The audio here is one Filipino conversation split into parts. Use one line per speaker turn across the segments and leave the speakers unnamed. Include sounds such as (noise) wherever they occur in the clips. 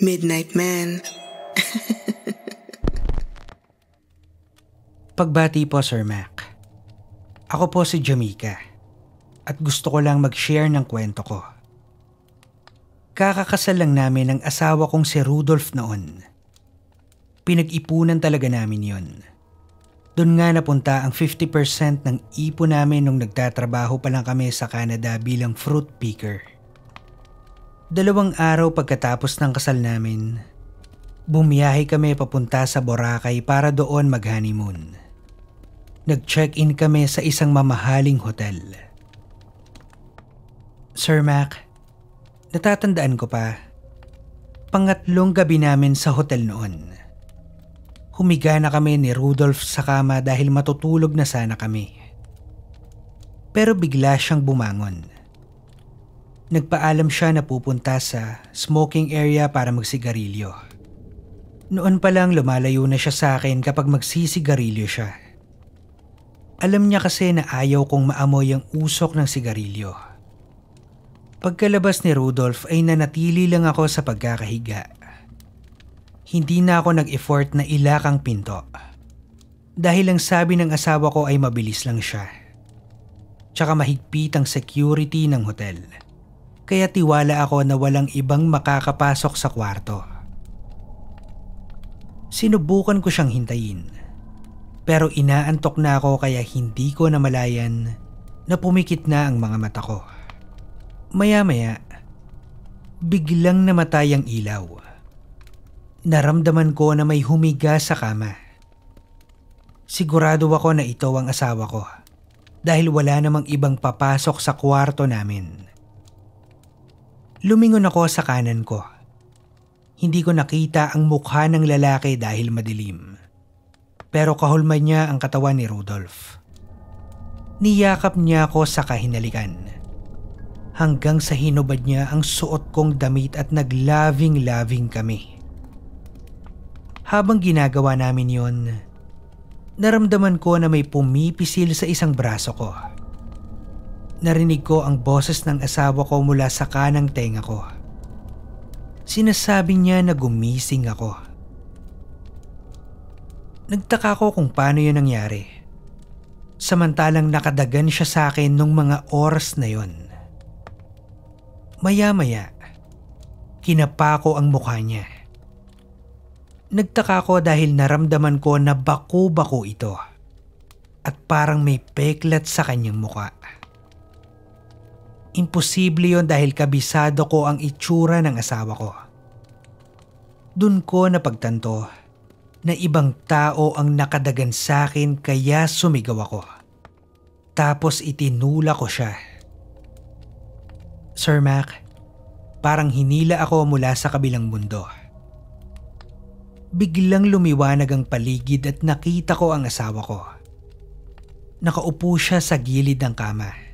Midnight Man. (laughs)
Pagbati po Sir Mac. Ako po si Jamaica at gusto ko lang mag-share ng kwento ko. Kakakasal lang namin ng asawa kong si Rudolph noon. Pinag-ipunan talaga namin yon. Doon nga napunta ang 50% ng ipon namin nung nagtatrabaho pa lang kami sa Canada bilang fruit picker. Dalawang araw pagkatapos ng kasal namin, bumiyahe kami papunta sa Boracay para doon mag-honeymoon. Nag-check-in kami sa isang mamahaling hotel. Sir Mac, natatandaan ko pa, pangatlong gabi namin sa hotel noon. Humiga na kami ni Rudolph sa kama dahil matutulog na sana kami. Pero bigla siyang bumangon. Nagpaalam siya na pupunta sa smoking area para magsigarilyo. Noon pa lang lumalayo na siya sa akin kapag magsisigarilyo siya. Alam niya kasi na ayaw kong maamoy ang usok ng sigarilyo. Pagkalabas ni Rudolph ay nanatili lang ako sa pagkakahiga. Hindi na ako nag-effort na ilakang pinto. Dahil ang sabi ng asawa ko ay mabilis lang siya. Tsaka mahigpit ang security ng hotel. Kaya tiwala ako na walang ibang makakapasok sa kwarto. Sinubukan ko siyang hintayin. Pero inaantok na ako kaya hindi ko namalayan na pumikit na ang mga mata ko. Maya-maya, biglang namatay ang ilaw. Naramdaman ko na may humiga sa kama. Sigurado ako na ito ang asawa ko dahil wala namang ibang papasok sa kwarto namin. Lumingon ako sa kanan ko. Hindi ko nakita ang mukha ng lalaki dahil madilim. Pero kahulma niya ang katawan ni Rudolph. Niyakap niya ako sa kahinalikan. Hanggang sa hinubad niya ang suot kong damit at naglaving-laving kami. Habang ginagawa namin yon, naramdaman ko na may pumipisil sa isang braso ko. Narinig ko ang boses ng asawa ko mula sa kanang tenga ko. Sinasabi niya na gumising ako. Nagtaka ko kung paano yun nangyari. Samantalang nakadagan siya sa akin nung mga oras na yon. Maya-maya, kinapa ko ang mukha niya. Nagtaka ko dahil naramdaman ko na bako-bako ito at parang may peklat sa kanyang muka. Imposible yon dahil kabisado ko ang itsura ng asawa ko. Doon ko napagtanto na ibang tao ang nakadagan sa akin kaya sumigaw ako. Tapos itinula ko siya. Sir Mac, parang hinila ako mula sa kabilang mundo. Biglang lumiwanag ang paligid at nakita ko ang asawa ko. Nakaupo siya sa gilid ng kama.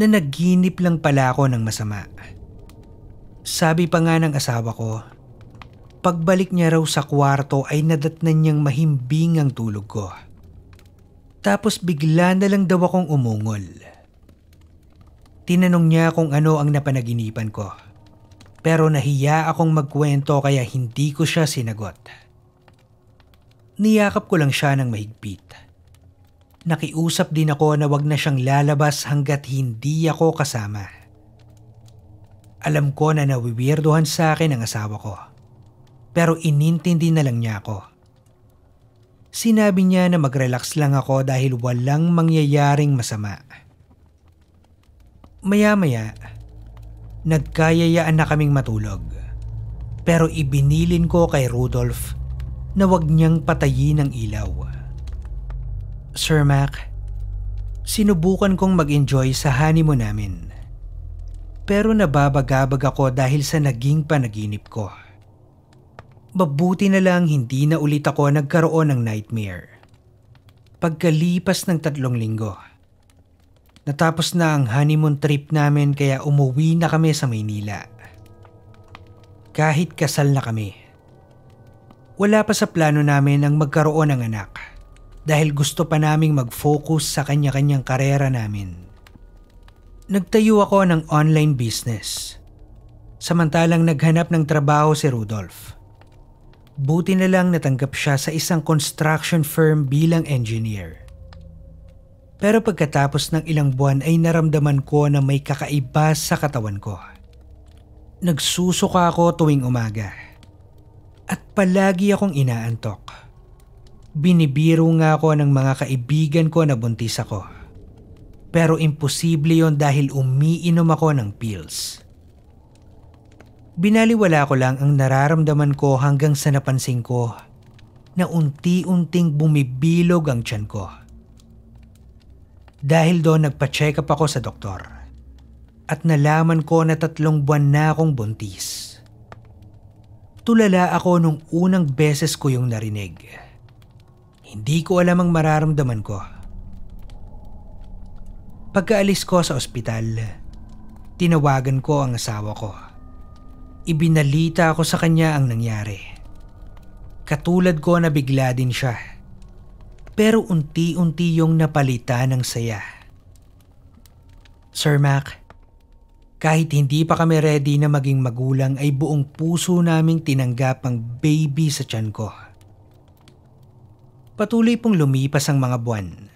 Na nagginip lang pala ako ng masama. Sabi pa nga ng asawa ko, pagbalik niya raw sa kwarto ay nadatnan niyang mahimbing ang tulog ko. Tapos bigla na lang daw akong umungol. Tinanong niya kung ano ang napanaginipan ko. Pero nahiya akong magkwento kaya hindi ko siya sinagot. Niyakap ko lang siya ng mahigpit. Nakiusap din ako na wag na siyang lalabas hanggat hindi ako kasama. Alam ko na nawiwirduhan sa akin ang asawa ko. Pero inintindi na lang niya ako. Sinabi niya na mag-relax lang ako dahil walang mangyayaring masama. Maya-maya, Nagkayayaan na kaming matulog. Pero ibinilin ko kay Rudolph na wag niyang patayin ang ilaw. Sir Mac, sinubukan kong mag-enjoy sa honeymoon namin. Pero nababagabag ako dahil sa naging panaginip ko. Mabuti na lang hindi na ulit ako nagkaroon ng nightmare. Pagkalipas ng tatlong linggo, Natapos na ang honeymoon trip namin kaya umuwi na kami sa Maynila. Kahit kasal na kami. Wala pa sa plano namin ang magkaroon ng anak dahil gusto pa naming mag-focus sa kanya-kanyang karera namin. Nagtayo ako ng online business. Samantalang naghanap ng trabaho si Rudolph. Buti na lang natanggap siya sa isang construction firm bilang engineer. Pero pagkatapos ng ilang buwan ay naramdaman ko na may kakaiba sa katawan ko. Nagsusuka ako tuwing umaga. At palagi akong inaantok. Binibiro nga ako ng mga kaibigan ko na buntis ako. Pero imposible yon dahil umiinom ako ng pills. Binaliwala ko lang ang nararamdaman ko hanggang sa napansin ko na unti-unting bumibilog ang tiyan ko. Dahil doon nagpa-check up ako sa doktor at nalaman ko na tatlong buwan na akong buntis. Tulala ako nung unang beses ko yung narinig. Hindi ko alam ang mararamdaman ko. Pagkaalis ko sa ospital, tinawagan ko ang asawa ko. Ibinalita ko sa kanya ang nangyari. Katulad ko na bigla din siya. Pero unti-unti yung napalitan ng saya. Sir Mac, kahit hindi pa kami ready na maging magulang ay buong puso naming tinanggap ang baby sa tiyan ko. Patuloy pong lumipas ang mga buwan.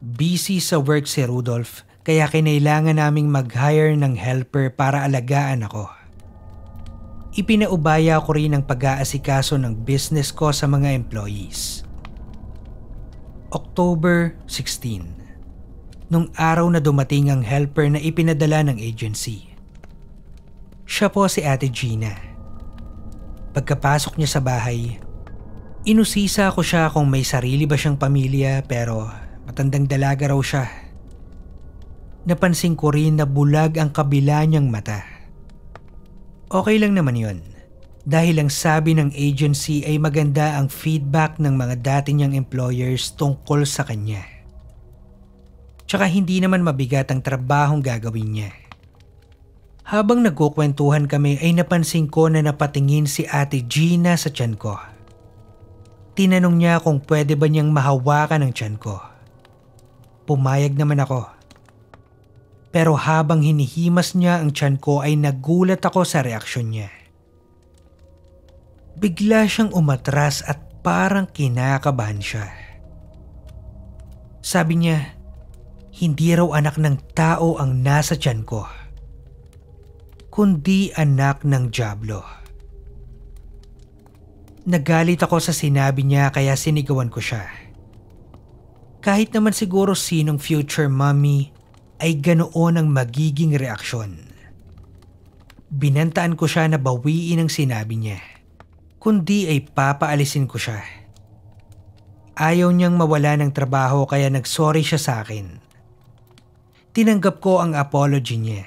Busy sa work si Rudolph kaya kinailangan naming mag-hire ng helper para alagaan ako. Ipinaubaya ko rin ang pag-aasikaso ng business ko sa mga employees. October 16 Nung araw na dumating ang helper na ipinadala ng agency. Siya po si Ate Gina. Pagkapasok niya sa bahay, inusisa ko siya kung may sarili ba siyang pamilya pero matandang dalaga raw siya. Napansin ko rin na bulag ang kabila niyang mata. Okay lang naman yon. Dahil ang sabi ng agency ay maganda ang feedback ng mga dati niyang employers tungkol sa kanya. Tsaka hindi naman mabigat ang trabahong gagawin niya. Habang nagkukwentuhan kami ay napansin ko na napatingin si ate Gina sa tiyan ko. Tinanong niya kung pwede ba niyang mahawakan ang tiyan ko. Pumayag naman ako. Pero habang hinihimas niya ang tiyan ko ay nagulat ako sa reaksyon niya. Bigla siyang umatras at parang kinakabahan siya. Sabi niya, hindi raw anak ng tao ang nasa tiyan ko, kundi anak ng Diablo. Nagalit ako sa sinabi niya kaya sinigawan ko siya. Kahit naman siguro sinong future mommy ay ganoon ang magiging reaksyon. Binantaan ko siya na bawiin ang sinabi niya, kundi ay papaalisin ko siya. Ayaw niyang mawala ng trabaho kaya nagsorry siya sa akin. Tinanggap ko ang apology niya.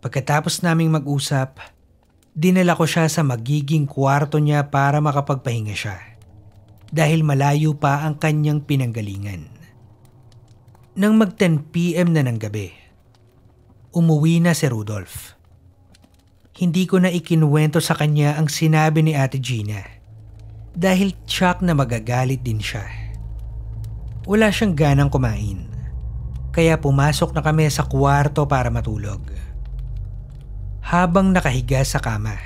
Pagkatapos naming mag-usap, dinala ko siya sa magiging kwarto niya para makapagpahinga siya dahil malayo pa ang kanyang pinanggalingan. Nang mag 10pm na ng gabi, umuwi na si Rudolph. Hindi ko na ikinuwento sa kanya ang sinabi ni Ate Gina dahil tsak na magagalit din siya. Wala siyang ganang kumain kaya pumasok na kami sa kwarto para matulog. Habang nakahiga sa kama,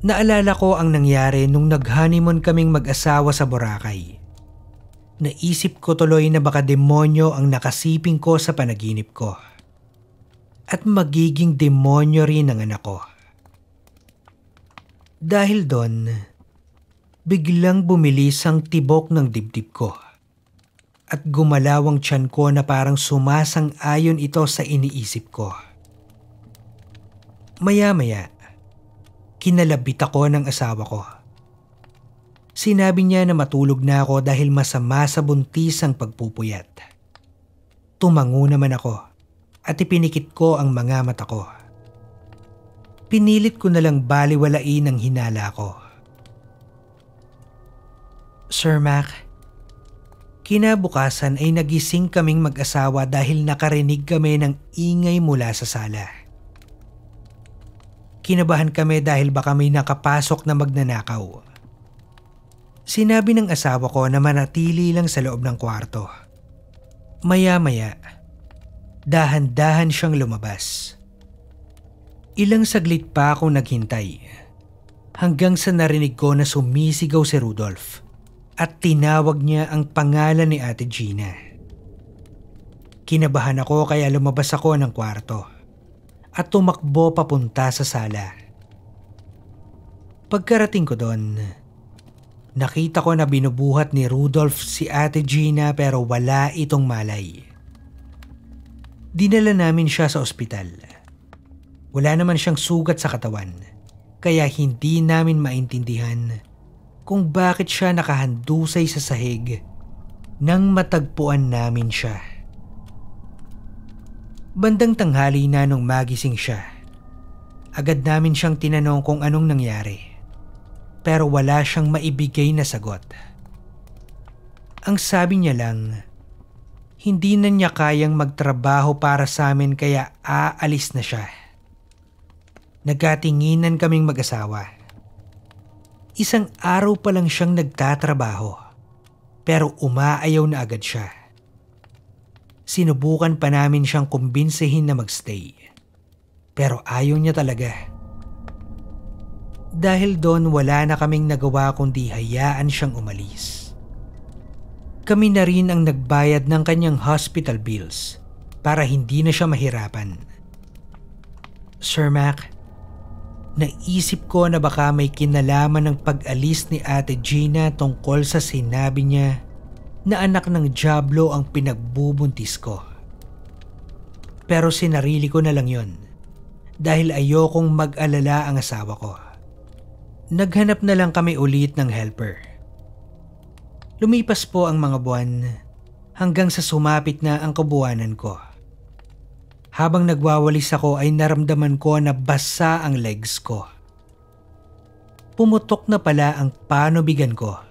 naalala ko ang nangyari nung nag-honeymoon kaming mag-asawa sa Boracay Naisip ko tuloy na baka demonyo ang nakasiping ko sa panaginip ko. At magiging demonyo rin ang anak ko. Dahil doon, biglang bumilis ang tibok ng dibdib ko. At gumalaw ang tiyan ko na parang sumasang ayon ito sa iniisip ko. Maya-maya, kinalabit ako ng asawa ko Sinabi niya na matulog na ako dahil masama sa buntis ang pagpupuyat. Tumango naman ako at ipinikit ko ang mga mata ko. Pinilit ko na lang baliwalain ang hinala ko. Sir Mac, kinabukasan ay nagising kaming mag-asawa dahil nakarinig kami ng ingay mula sa sala. Kinabahan kami dahil baka may nakapasok na magnanakaw. Sinabi ng asawa ko na manatili lang sa loob ng kwarto. Maya-maya, dahan-dahan siyang lumabas. Ilang saglit pa akong naghintay hanggang sa narinig ko na sumisigaw si Rudolph at tinawag niya ang pangalan ni Ate Gina. Kinabahan ako kaya lumabas ako ng kwarto at tumakbo papunta sa sala. Pagkarating ko doon, nakita ko na binubuhat ni Rudolph si Ate Gina pero wala itong malay. Dinala namin siya sa ospital. Wala naman siyang sugat sa katawan, kaya hindi namin maintindihan kung bakit siya nakahandusay sa sahig nang matagpuan namin siya. Bandang tanghali na nung magising siya. Agad namin siyang tinanong kung anong nangyari. Pero wala siyang maibigay na sagot. Ang sabi niya lang, hindi na niya kayang magtrabaho para sa amin kaya aalis na siya. Nagkatinginan kaming mag-asawa. Isang araw pa lang siyang nagtatrabaho. Pero umaayaw na agad siya. Sinubukan pa namin siyang kumbinsihin na magstay. Pero ayaw niya talaga. Dahil doon wala na kaming nagawa kundi hayaan siyang umalis. Kami na rin ang nagbayad ng kanyang hospital bills para hindi na siya mahirapan. Sir Mac, Naisip ko na baka may kinalaman ng pag-alis ni Ate Gina tungkol sa sinabi niya na anak ng Diablo ang pinagbubuntis ko. Pero sinarili ko na lang yon dahil ayokong mag-alala ang asawa ko. Naghanap na lang kami ulit ng helper. Lumipas po ang mga buwan hanggang sa sumapit na ang kabuwanan ko. Habang nagwawalis ako ay naramdaman ko na basa ang legs ko. Pumutok na pala ang panubigan ko.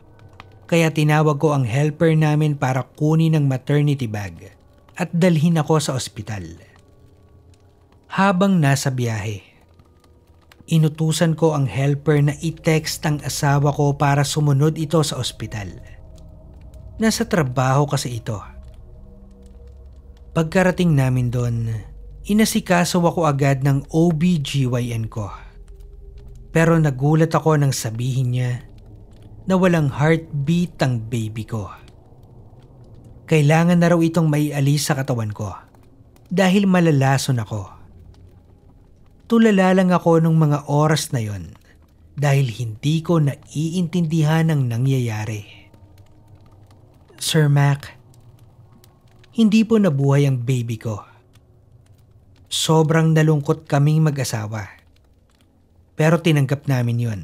Kaya tinawag ko ang helper namin para kunin ang maternity bag at dalhin ako sa ospital. Habang nasa biyahe, inutusan ko ang helper na i-text ang asawa ko para sumunod ito sa ospital. Nasa trabaho kasi ito. Pagkarating namin doon, Inasikaso ako agad ng OBGYN ko. Pero nagulat ako nang sabihin niya na walang heartbeat ang baby ko. Kailangan na raw itong maialis sa katawan ko dahil malalason ako. Tulala lang ako nung mga oras na yon dahil hindi ko naiintindihan ang nangyayari. Sir Mac, hindi po nabuhay ang baby ko. Sobrang nalungkot kaming mag-asawa. Pero tinanggap namin yon.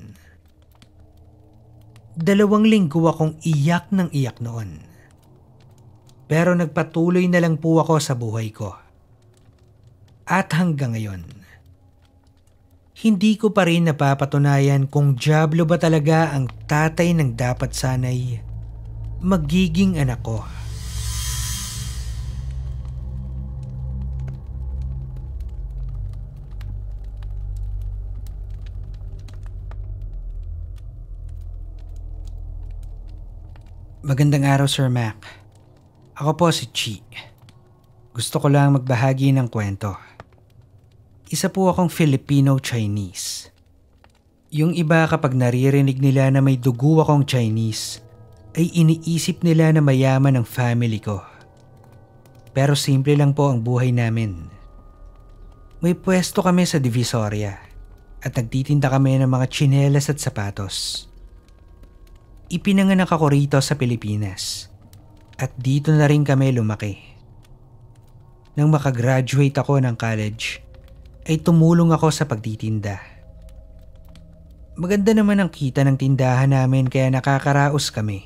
Dalawang linggo akong iyak ng iyak noon. Pero nagpatuloy na lang po ako sa buhay ko. At hanggang ngayon, hindi ko pa rin napapatunayan kung Diablo ba talaga ang tatay ng dapat sanay magiging anak ko.
Magandang araw Sir Mac. Ako po si Chi. Gusto ko lang magbahagi ng kwento. Isa po akong Filipino-Chinese. Yung iba kapag naririnig nila na may dugo akong Chinese, ay iniisip nila na mayaman ang family ko. Pero simple lang po ang buhay namin. May pwesto kami sa Divisoria at nagtitinda kami ng mga tsinelas at sapatos. Ipinanganak ako rito sa Pilipinas at dito na rin kami lumaki. Nang makagraduate ako ng college, ay tumulong ako sa pagtitinda. Maganda naman ang kita ng tindahan namin kaya nakakaraos kami.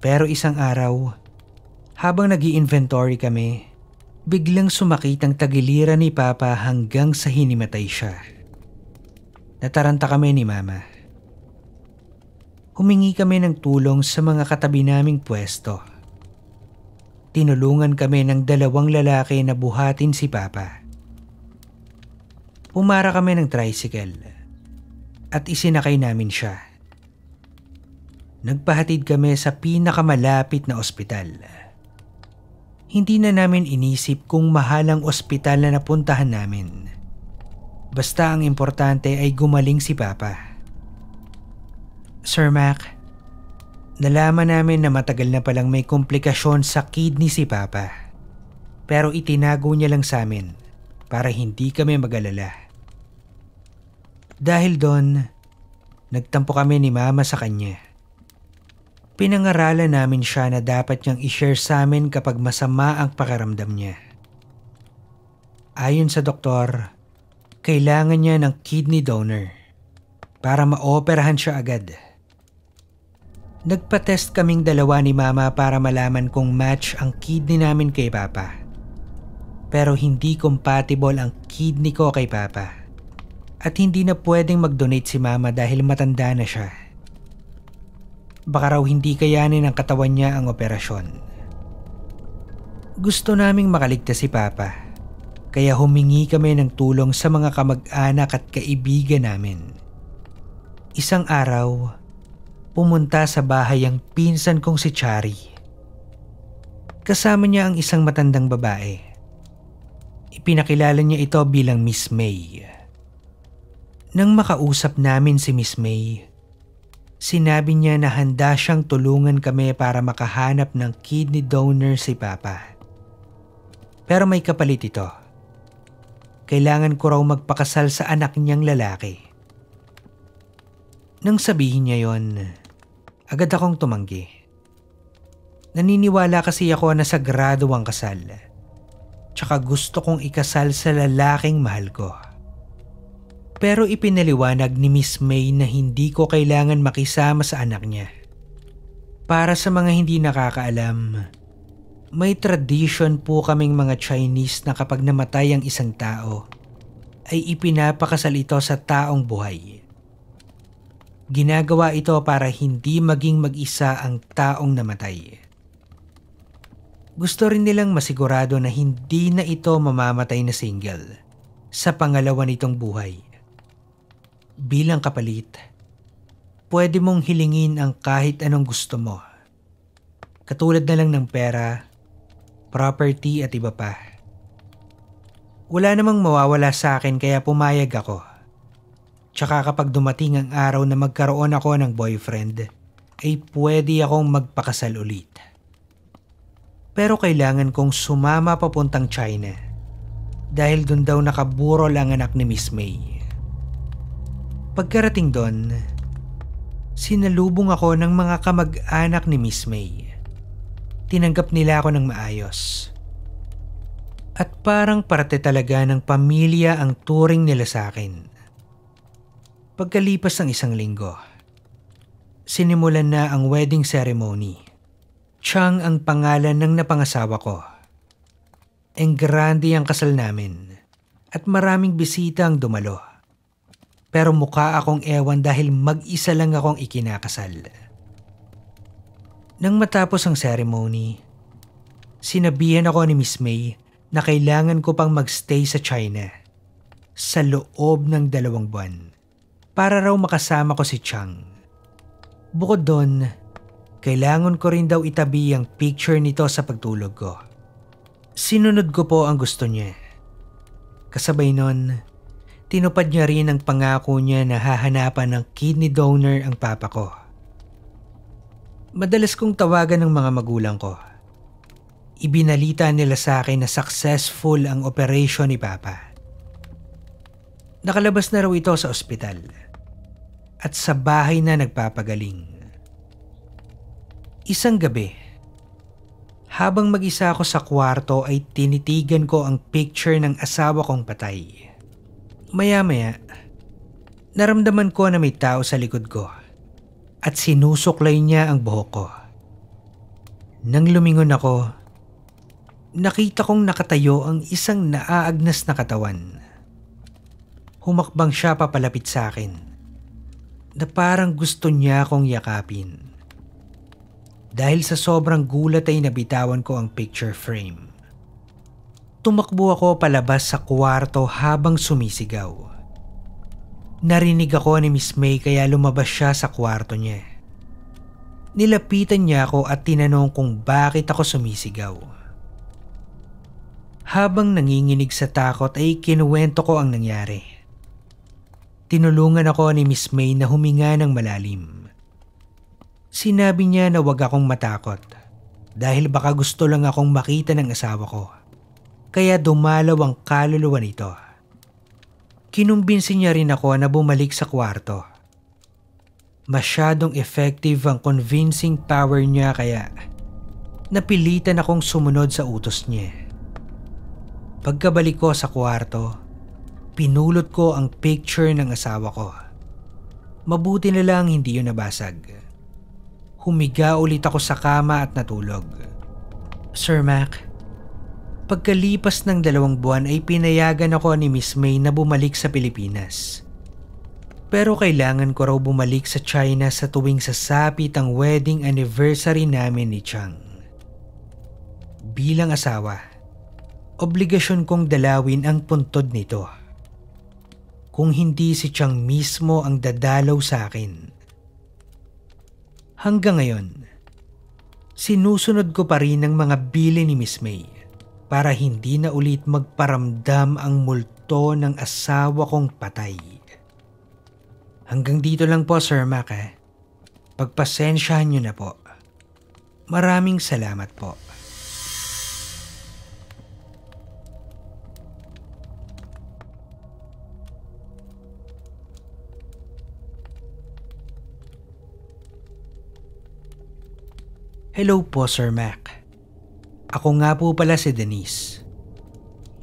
Pero isang araw, habang nag inventory kami, biglang sumakit ang tagiliran ni Papa hanggang sa hinimatay siya. Nataranta kami ni Mama humingi kami ng tulong sa mga katabi naming pwesto. Tinulungan kami ng dalawang lalaki na buhatin si Papa. Pumara kami ng tricycle at isinakay namin siya. Nagpahatid kami sa pinakamalapit na ospital. Hindi na namin inisip kung mahal ang ospital na napuntahan namin
Basta ang importante ay gumaling si Papa. Sir Mac, nalaman namin na matagal na palang may komplikasyon sa kidney si Papa. Pero itinago niya lang sa amin para hindi kami magalala. Dahil doon, nagtampo kami ni Mama sa kanya. Pinangaralan namin siya na dapat niyang i-share sa amin kapag masama ang pakiramdam niya. Ayon sa doktor, kailangan niya ng kidney donor para maoperahan siya agad. Nagpa-test kaming dalawa ni Mama para malaman kung match ang kidney namin kay Papa pero hindi compatible ang kidney ko kay Papa. At hindi na pwedeng mag-donate si Mama dahil matanda na siya. Baka raw hindi kayanin ng katawan niya ang operasyon. Gusto naming makaligtas si Papa, kaya humingi kami ng tulong sa mga kamag-anak at kaibigan namin. Isang araw, pumunta sa bahay ang pinsan kong si Chari. Kasama niya ang isang matandang babae Ipinakilala niya ito bilang Miss May. Nang makausap namin si Miss May, sinabi niya na handa siyang tulungan kami para makahanap ng kidney donor si Papa. Pero may kapalit ito. Kailangan ko raw magpakasal sa anak niyang lalaki. Nang sabihin niya yon, agad akong tumanggi. Naniniwala kasi ako na sagrado ang kasal tsaka gusto kong ikasal sa lalaking mahal ko. Pero ipinaliwanag ni Miss May na hindi ko kailangan makisama sa anak niya. Para sa mga hindi nakakaalam, may tradition po kaming mga Chinese na kapag namatay ang isang tao, ay ipinapakasal ito sa taong buhay. Ginagawa ito para hindi maging mag-isa ang taong namatay. Gusto rin nilang masigurado na hindi na ito mamamatay na single sa pangalawa nitong buhay. Bilang kapalit, pwede mong hilingin ang kahit anong gusto mo. Katulad na lang ng pera, property at iba pa. Wala namang mawawala sa akin kaya pumayag ako. Tsaka kapag dumating ang araw na magkaroon ako ng boyfriend, ay pwede akong magpakasal ulit. Pero kailangan kong sumama papuntang China dahil doon daw nakaburol ang anak ni Miss May. Pagkarating doon, sinalubong ako ng mga kamag-anak ni Miss May. Tinanggap nila ako ng maayos. At parang parte talaga ng pamilya ang turing nila sa akin. Pagkalipas ng isang linggo, sinimulan na ang wedding ceremony. Chang ang pangalan ng napangasawa ko. Eng grande ang kasal namin at maraming bisita ang dumalo. Pero mukha akong ewan dahil mag-isa lang akong ikinakasal. Nang matapos ang ceremony, sinabihan ako ni Miss May na kailangan ko pang magstay sa China sa loob ng dalawang buwan para raw makasama ko si Chang. Bukod doon, kailangan ko rin daw itabi ang picture nito sa pagtulog ko. Sinunod ko po ang gusto niya. Kasabay nun, tinupad niya rin ang pangako niya na hahanapan ng kidney donor ang papa ko. Madalas kong tawagan ng mga magulang ko. Ibinalita nila sa akin na successful ang operation ni Papa. Nakalabas na raw ito sa ospital at sa bahay na nagpapagaling. Isang gabi, habang mag-isa ako sa kwarto ay tinitigan ko ang picture ng asawa kong patay. Maya-maya, naramdaman ko na may tao sa likod ko at sinusuklay niya ang buhok ko. Nang lumingon ako, nakita kong nakatayo ang isang naaagnas na katawan. Humakbang siya papalapit sa akin na parang gusto niya akong yakapin. Dahil sa sobrang gulat ay nabitawan ko ang picture frame. Tumakbo ako palabas sa kwarto habang sumisigaw. Narinig ako ni Miss May kaya lumabas siya sa kwarto niya. Nilapitan niya ako at tinanong kung bakit ako sumisigaw. Habang nanginginig sa takot ay kinuwento ko ang nangyari. Tinulungan ako ni Miss May na huminga ng malalim. Sinabi niya na wag akong matakot dahil baka gusto lang akong makita ng asawa ko. Kaya dumalaw ang kaluluwa nito. Kinumbinsi niya rin ako na bumalik sa kwarto. Masyadong effective ang convincing power niya kaya napilitan akong sumunod sa utos niya. Pagkabalik ko sa kwarto, Pinulot ko ang picture ng asawa ko. Mabuti na lang hindi yun nabasag. Humiga ulit ako sa kama at natulog. Sir Mac, pagkalipas ng dalawang buwan ay pinayagan ako ni Miss May na bumalik sa Pilipinas. Pero kailangan ko raw bumalik sa China sa tuwing sasapit ang wedding anniversary namin ni Chang. Bilang asawa, obligasyon kong dalawin ang puntod nito kung hindi si Chang mismo ang dadalaw sa akin. Hanggang ngayon, sinusunod ko pa rin ang mga bili ni Miss May para hindi na ulit magparamdam ang multo ng asawa kong patay. Hanggang dito lang po Sir Mac eh. Pagpasensyahan niyo na po. Maraming salamat po. Hello po Sir Mac. Ako nga po pala si Denise.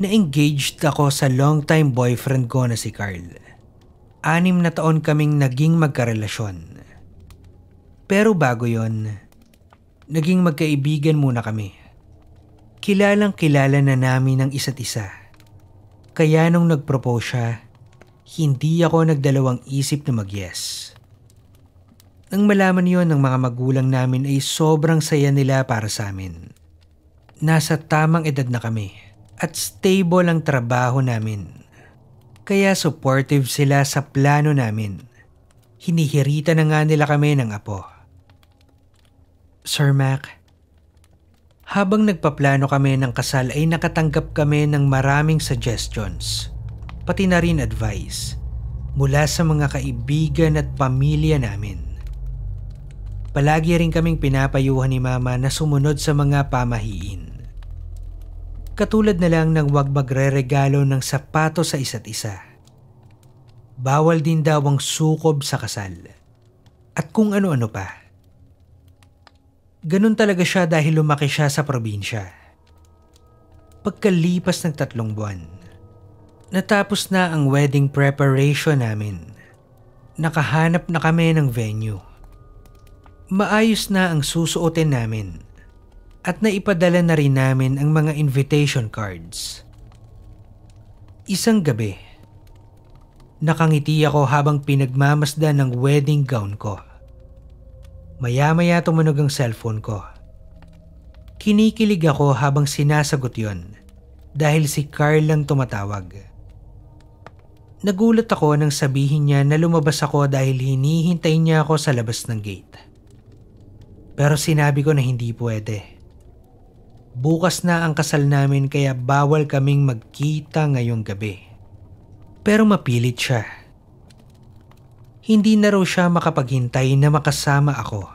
Na-engaged ako sa long-time boyfriend ko na si Carl. Anim na taon kaming naging magkarelasyon. Pero bago yon, naging magkaibigan muna kami. Kilalang kilala na namin ang isa't isa. Kaya nung nag-propose siya, hindi ako nagdalawang isip na mag-yes. Nang malaman yon ng mga magulang namin ay sobrang saya nila para sa amin. Nasa tamang edad na kami at stable ang trabaho namin. Kaya supportive sila sa plano namin. Hinihirita na nga nila kami ng apo. Sir Mac, habang nagpaplano kami ng kasal ay nakatanggap kami ng maraming suggestions, pati na rin advice mula sa mga kaibigan at pamilya namin. Palagi rin kaming pinapayuhan ni mama na sumunod sa mga pamahiin. Katulad na lang ng wag magre-regalo ng sapato sa isa't isa. Bawal din daw ang sukob sa kasal. At kung ano-ano pa. Ganun talaga siya dahil lumaki siya sa probinsya. Pagkalipas ng tatlong buwan, natapos na ang wedding preparation namin. Nakahanap na kami ng venue Maayos na ang susuotin namin at naipadala na rin namin ang mga invitation cards. Isang gabi, nakangiti ako habang pinagmamasdan ng wedding gown ko. Maya-maya tumunog ang cellphone ko. Kinikilig ako habang sinasagot yon dahil si Carl lang tumatawag. Nagulat ako nang sabihin niya na lumabas ako dahil hinihintay niya ako sa labas ng gate. Pero sinabi ko na hindi pwede. Bukas na ang kasal namin kaya bawal kaming magkita ngayong gabi. Pero mapilit siya. Hindi na raw siya makapaghintay na makasama ako.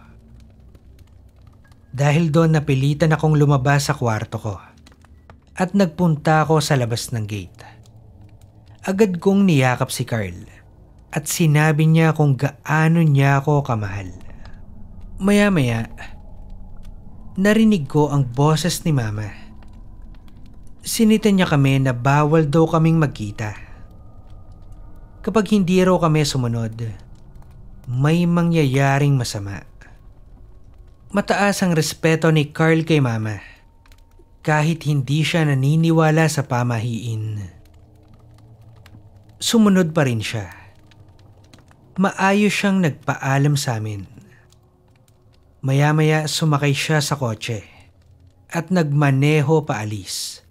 Dahil doon napilitan akong lumabas sa kwarto ko at nagpunta ako sa labas ng gate. Agad kong niyakap si Carl at sinabi niya kung gaano niya ako kamahal. Maya-maya, narinig ko ang boses ni Mama. Sinita niya kami na bawal daw kaming magkita. Kapag hindi raw kami sumunod, may mangyayaring masama. Mataas ang respeto ni Carl kay Mama kahit hindi siya naniniwala sa pamahiin. Sumunod pa rin siya. Maayos siyang nagpaalam sa amin Maya-maya sumakay siya sa kotse at nagmaneho paalis.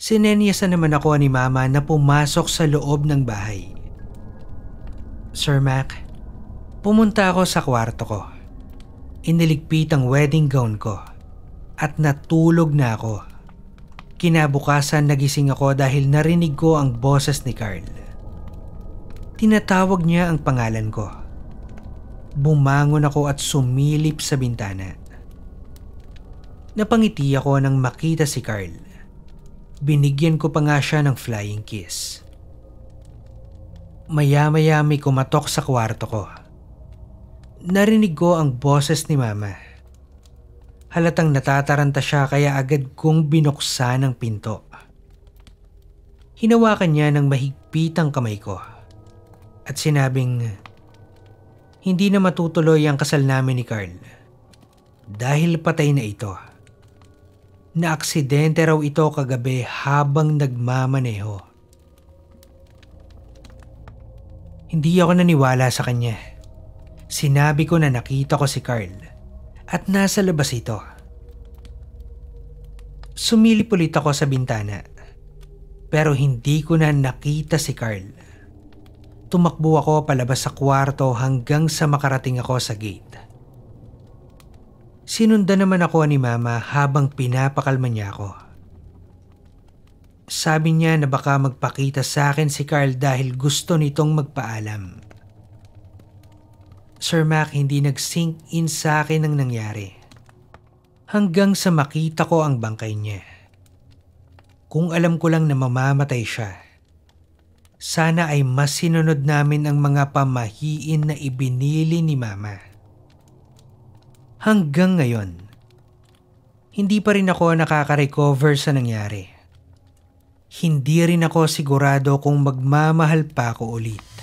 Sinenyasan naman ako ni mama na pumasok sa loob ng bahay. Sir Mac, pumunta ako sa kwarto ko. Iniligpit ang wedding gown ko at natulog na ako. Kinabukasan nagising ako dahil narinig ko ang boses ni Carl. Tinatawag niya ang pangalan ko. Bumangon ako at sumilip sa bintana. Napangiti ako nang makita si Carl. Binigyan ko pa nga siya ng flying kiss. Maya-maya may kumatok sa kwarto ko. Narinig ko ang boses ni Mama. Halatang natataranta siya kaya agad kong binuksan ang pinto. Hinawakan niya ng mahigpitang kamay ko at sinabing hindi na matutuloy ang kasal namin ni Carl dahil patay na ito. Naaksidente raw ito kagabi habang nagmamaneho. Hindi ako naniwala sa kanya. Sinabi ko na nakita ko si Carl at nasa labas ito. Sumilip ulit ako sa bintana pero hindi ko na nakita si Carl. Tumakbo ako palabas sa kwarto hanggang sa makarating ako sa gate. Sinundan naman ako ni mama habang pinapakalma niya ako. Sabi niya na baka magpakita sa akin si Carl dahil gusto nitong magpaalam. Sir Mac, hindi nag-sink in sa akin ang nangyari. Hanggang sa makita ko ang bangkay niya. Kung alam ko lang na mamamatay siya, sana ay mas sinunod namin ang mga pamahiin na ibinili ni Mama. Hanggang ngayon, hindi pa rin ako nakaka-recover sa nangyari. Hindi rin ako sigurado kung magmamahal pa ako ulit.